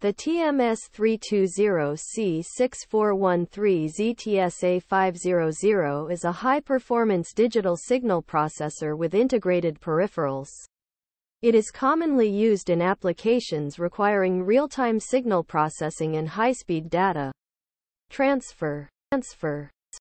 The TMS320C6413ZTSA500 is a high-performance digital signal processor with integrated peripherals. It is commonly used in applications requiring real-time signal processing and high-speed data transfer. transfer.